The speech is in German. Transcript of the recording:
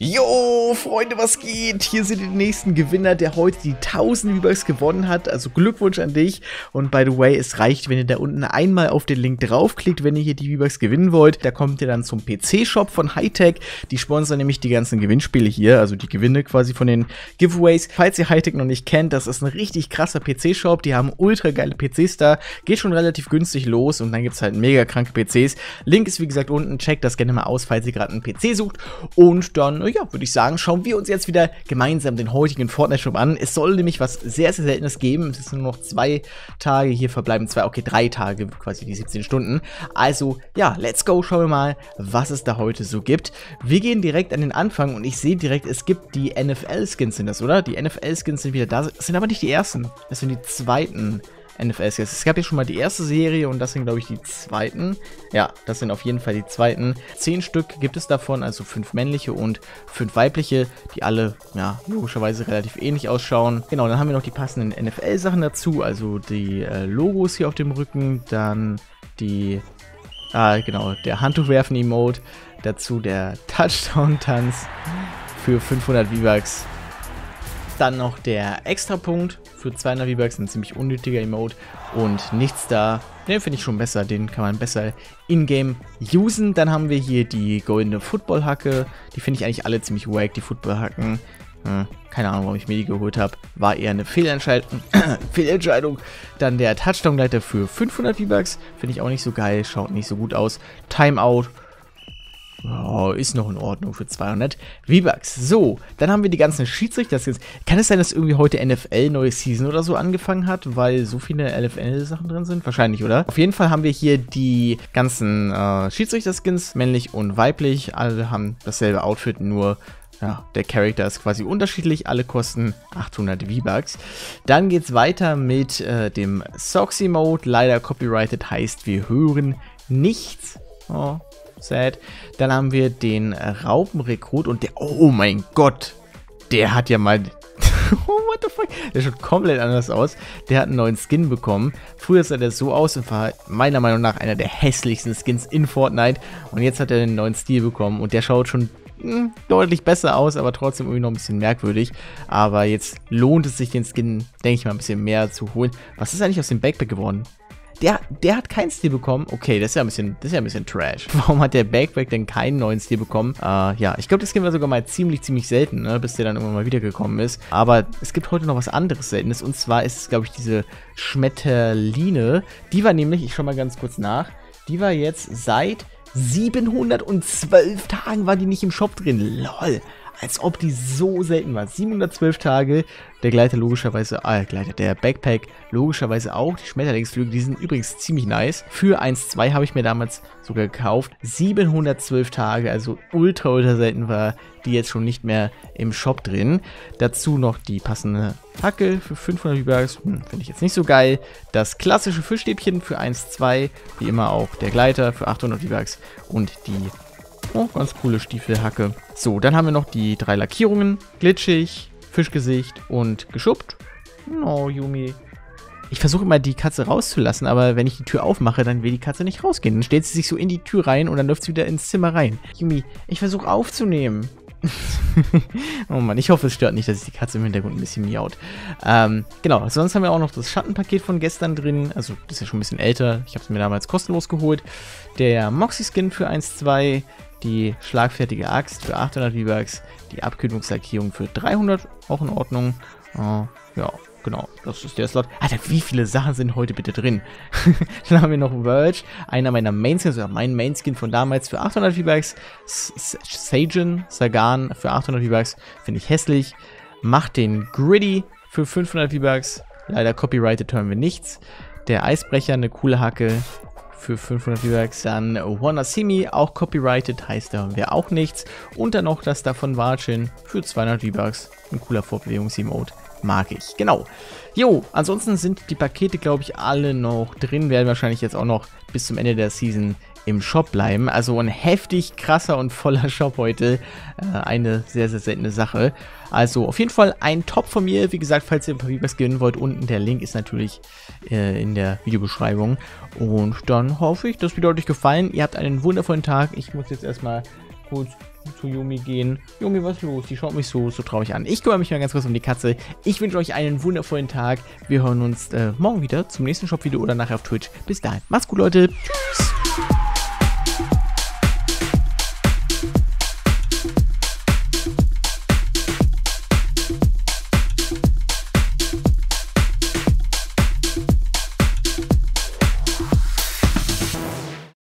Jo, Freunde, was geht? Hier sind die nächsten Gewinner, der heute die 1000 V-Bucks gewonnen hat. Also Glückwunsch an dich. Und by the way, es reicht, wenn ihr da unten einmal auf den Link draufklickt, wenn ihr hier die V-Bucks gewinnen wollt. Da kommt ihr dann zum PC-Shop von Hightech. Die sponsern nämlich die ganzen Gewinnspiele hier, also die Gewinne quasi von den Giveaways. Falls ihr Hightech noch nicht kennt, das ist ein richtig krasser PC-Shop. Die haben ultra geile PCs da. Geht schon relativ günstig los und dann gibt es halt mega kranke PCs. Link ist wie gesagt unten. Checkt das gerne mal aus, falls ihr gerade einen PC sucht. Und dann ja, würde ich sagen, schauen wir uns jetzt wieder gemeinsam den heutigen Fortnite-Shop an. Es soll nämlich was sehr, sehr Seltenes geben. Es sind nur noch zwei Tage, hier verbleiben zwei, okay, drei Tage, quasi die 17 Stunden. Also, ja, let's go, schauen wir mal, was es da heute so gibt. Wir gehen direkt an den Anfang und ich sehe direkt, es gibt die NFL-Skins, sind das, oder? Die NFL-Skins sind wieder da, das sind aber nicht die ersten, das sind die zweiten. NFS jetzt. Es gab ja schon mal die erste Serie und das sind, glaube ich, die zweiten. Ja, das sind auf jeden Fall die zweiten. Zehn Stück gibt es davon, also fünf männliche und fünf weibliche, die alle, ja, logischerweise relativ ähnlich ausschauen. Genau, dann haben wir noch die passenden NFL-Sachen dazu, also die äh, Logos hier auf dem Rücken, dann die, ah, genau, der Handtuchwerfen-Emote, dazu der Touchdown-Tanz für 500 V-Bucks. Dann noch der Extrapunkt für 200 V-Bucks, ein ziemlich unnötiger Emote. Und nichts da, den finde ich schon besser, den kann man besser in-game usen. Dann haben wir hier die goldene Football-Hacke. Die finde ich eigentlich alle ziemlich wack, die Football-Hacken. Hm, keine Ahnung, warum ich mir die geholt habe. War eher eine Fehlentscheidung. Fehlentscheidung. Dann der Touchdown-Leiter für 500 V-Bucks. Finde ich auch nicht so geil, schaut nicht so gut aus. Timeout Oh, ist noch in Ordnung für 200 V-Bucks. So, dann haben wir die ganzen Schiedsrichter. Kann es sein, dass irgendwie heute NFL neue Season oder so angefangen hat, weil so viele LFL-Sachen drin sind? Wahrscheinlich, oder? Auf jeden Fall haben wir hier die ganzen äh, Schiedsrichter-Skins, männlich und weiblich. Alle haben dasselbe Outfit, nur ja, der Charakter ist quasi unterschiedlich. Alle kosten 800 V-Bucks. Dann geht es weiter mit äh, dem Soxy-Mode. Leider copyrighted heißt, wir hören nichts. Oh, sad. Dann haben wir den Raupenrekrut und der, oh mein Gott, der hat ja mal, oh what the fuck, der schaut komplett anders aus. Der hat einen neuen Skin bekommen. Früher sah der so aus und war meiner Meinung nach einer der hässlichsten Skins in Fortnite. Und jetzt hat er einen neuen Stil bekommen und der schaut schon hm, deutlich besser aus, aber trotzdem irgendwie noch ein bisschen merkwürdig. Aber jetzt lohnt es sich, den Skin, denke ich mal, ein bisschen mehr zu holen. Was ist eigentlich aus dem Backpack geworden? Der, der hat keinen Stil bekommen. Okay, das ist ja ein bisschen, das ist ja ein bisschen Trash. Warum hat der Backpack denn keinen neuen Stil bekommen? Äh, ja, ich glaube, das gehen wir sogar mal ziemlich, ziemlich selten, ne? bis der dann irgendwann mal wiedergekommen ist. Aber es gibt heute noch was anderes Seltenes. Und zwar ist es, glaube ich, diese Schmetterline. Die war nämlich, ich schau mal ganz kurz nach, die war jetzt seit 712 Tagen war die nicht im Shop drin. Lol als ob die so selten war. 712 Tage, der Gleiter logischerweise, ah, Gleiter, der Backpack logischerweise auch. Die Schmetterlingsflügel, die sind übrigens ziemlich nice. Für 1,2 habe ich mir damals sogar gekauft. 712 Tage, also ultra, ultra selten war die jetzt schon nicht mehr im Shop drin. Dazu noch die passende Hacke für 500 V-Bucks, hm, finde ich jetzt nicht so geil. Das klassische Fischstäbchen für 1,2, wie immer auch der Gleiter für 800 V-Bucks und die Oh, ganz coole Stiefelhacke. So, dann haben wir noch die drei Lackierungen. Glitschig, Fischgesicht und geschuppt. Oh, Yumi. Ich versuche immer die Katze rauszulassen, aber wenn ich die Tür aufmache, dann will die Katze nicht rausgehen. Dann stellt sie sich so in die Tür rein und dann läuft sie wieder ins Zimmer rein. Yumi, ich versuche aufzunehmen. oh Mann, ich hoffe, es stört nicht, dass die Katze im Hintergrund ein bisschen miaut. Ähm, genau, sonst haben wir auch noch das Schattenpaket von gestern drin. Also, das ist ja schon ein bisschen älter. Ich habe es mir damals kostenlos geholt. Der Moxie-Skin für 1,2 die schlagfertige Axt für 800 V-Bucks, die Abkühlungslackierung für 300, auch in Ordnung. Uh, ja, genau, das ist der Slot. Alter, wie viele Sachen sind heute bitte drin? Dann haben wir noch Verge, einer meiner Mainskins, oder mein Mainskin von damals für 800 V-Bucks. Sagen, Sagan für 800 V-Bucks, finde ich hässlich. Macht den Gritty für 500 V-Bucks. Leider copyrighted hören wir nichts. Der Eisbrecher, eine coole Hacke für 500 V-Bucks. Dann Wanna See Me, auch copyrighted, heißt da haben wir auch nichts. Und dann noch das davon Watschen für 200 V-Bucks. Ein cooler Fortbewegungs-Emote. Mag ich. Genau. Jo, ansonsten sind die Pakete, glaube ich, alle noch drin. Werden wahrscheinlich jetzt auch noch bis zum Ende der Season im Shop bleiben. Also ein heftig krasser und voller Shop heute. Äh, eine sehr, sehr seltene Sache. Also auf jeden Fall ein Top von mir. Wie gesagt, falls ihr ein paar Papers gewinnen wollt, unten der Link ist natürlich äh, in der Videobeschreibung. Und dann hoffe ich, das Video hat euch gefallen. Ihr habt einen wundervollen Tag. Ich muss jetzt erstmal kurz zu Yumi gehen. Yumi, was ist los? Die schaut mich so, so traurig an. Ich kümmere mich mal ganz kurz um die Katze. Ich wünsche euch einen wundervollen Tag. Wir hören uns äh, morgen wieder zum nächsten Shop-Video oder nachher auf Twitch. Bis dahin. Macht's gut, Leute. Tschüss.